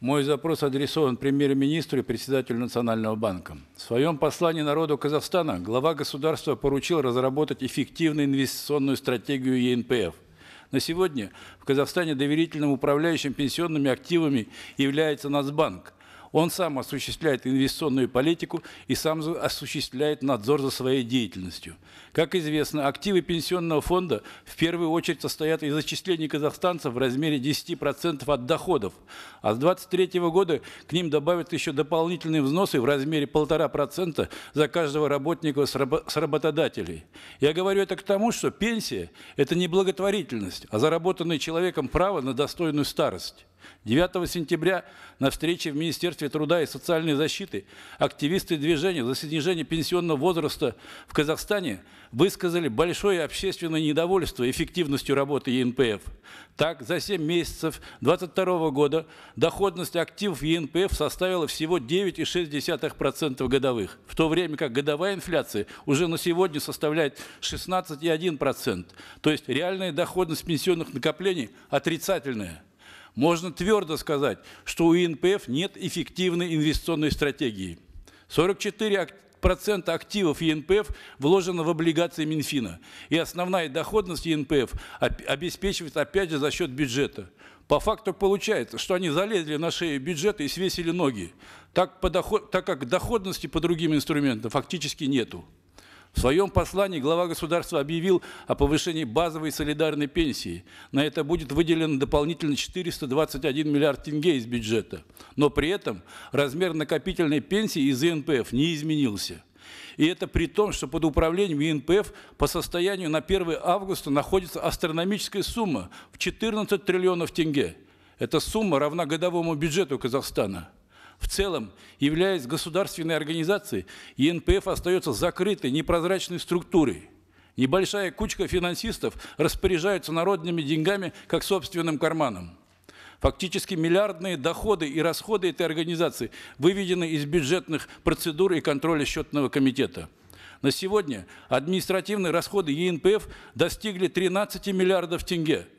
Мой запрос адресован премьер-министру и председателю Национального банка. В своем послании народу Казахстана глава государства поручил разработать эффективную инвестиционную стратегию ЕНПФ. На сегодня в Казахстане доверительным управляющим пенсионными активами является Нацбанк – он сам осуществляет инвестиционную политику и сам осуществляет надзор за своей деятельностью. Как известно, активы пенсионного фонда в первую очередь состоят из зачислений казахстанцев в размере 10% от доходов, а с 2023 года к ним добавят еще дополнительные взносы в размере 1,5% за каждого работника с работодателей. Я говорю это к тому, что пенсия – это не благотворительность, а заработанное человеком право на достойную старость. 9 сентября на встрече в Министерстве труда и социальной защиты активисты движения за снижение пенсионного возраста в Казахстане высказали большое общественное недовольство эффективностью работы ЕНПФ. Так, за 7 месяцев 2022 года доходность активов ЕНПФ составила всего 9,6% годовых, в то время как годовая инфляция уже на сегодня составляет 16,1%. То есть реальная доходность пенсионных накоплений отрицательная. Можно твердо сказать, что у ИНПФ нет эффективной инвестиционной стратегии. 44 процента активов ЕНПФ вложено в облигации Минфина. И основная доходность ЕНПФ обеспечивается опять же за счет бюджета. По факту получается, что они залезли на шею бюджета и свесили ноги, так, по доход, так как доходности по другим инструментам фактически нету. В своем послании глава государства объявил о повышении базовой солидарной пенсии. На это будет выделено дополнительно 421 миллиард тенге из бюджета. Но при этом размер накопительной пенсии из ИНПФ не изменился. И это при том, что под управлением ИНПФ по состоянию на 1 августа находится астрономическая сумма в 14 триллионов тенге. Эта сумма равна годовому бюджету Казахстана в целом, являясь государственной организацией, ЕНПФ остается закрытой, непрозрачной структурой. Небольшая кучка финансистов распоряжаются народными деньгами как собственным карманом. Фактически миллиардные доходы и расходы этой организации выведены из бюджетных процедур и контроля счетного комитета. На сегодня административные расходы ЕНПФ достигли 13 миллиардов тенге –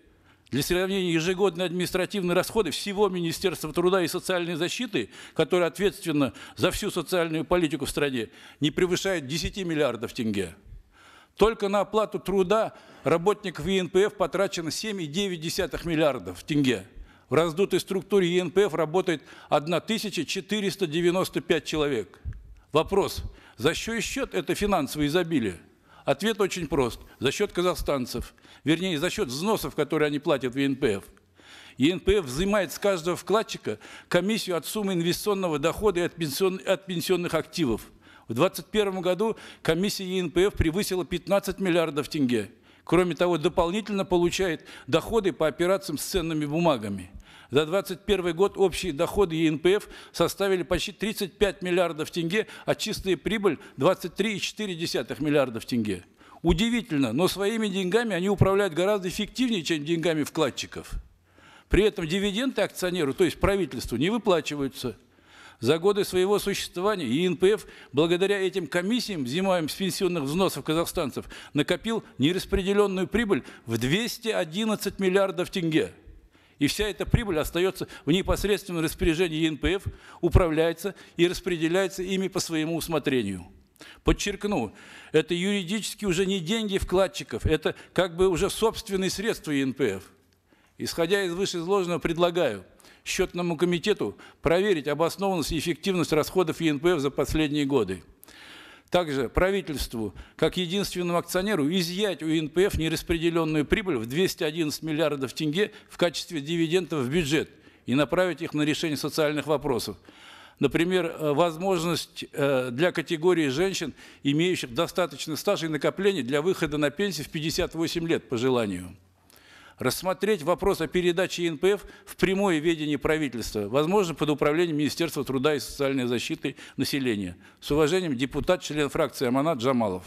для сравнения, ежегодные административные расходы всего Министерства труда и социальной защиты, которое ответственно за всю социальную политику в стране, не превышают 10 миллиардов тенге. Только на оплату труда работников ЕНПФ потрачено 7,9 миллиардов тенге. В раздутой структуре ЕНПФ работает 1495 человек. Вопрос, за чей счет это финансовое изобилие? Ответ очень прост. За счет казахстанцев. Вернее, за счет взносов, которые они платят в ЕНПФ. ЕНПФ взимает с каждого вкладчика комиссию от суммы инвестиционного дохода и от, пенсион, от пенсионных активов. В 2021 году комиссия ЕНПФ превысила 15 миллиардов тенге. Кроме того, дополнительно получает доходы по операциям с ценными бумагами. За 2021 год общие доходы ЕНПФ составили почти 35 миллиардов тенге, а чистая прибыль 23,4 миллиардов тенге. Удивительно, но своими деньгами они управляют гораздо эффективнее, чем деньгами вкладчиков. При этом дивиденды акционеру, то есть правительству, не выплачиваются. За годы своего существования ЕНПФ, благодаря этим комиссиям, взимаемым с пенсионных взносов казахстанцев, накопил нераспределенную прибыль в 211 миллиардов тенге. И вся эта прибыль остается в непосредственном распоряжении ЕНПФ, управляется и распределяется ими по своему усмотрению. Подчеркну, это юридически уже не деньги вкладчиков, это как бы уже собственные средства ЕНПФ. Исходя из вышеизложенного, предлагаю счетному комитету проверить обоснованность и эффективность расходов ЕНПФ за последние годы. Также правительству, как единственному акционеру, изъять у ИНПФ нераспределенную прибыль в 211 миллиардов тенге в качестве дивидендов в бюджет и направить их на решение социальных вопросов. Например, э, возможность э, для категории женщин, имеющих достаточно стажа и накопления для выхода на пенсию в 58 лет по желанию рассмотреть вопрос о передаче НПФ в прямое ведение правительства, возможно, под управлением Министерства труда и социальной защиты населения. С уважением, депутат, член фракции Аманат Джамалов.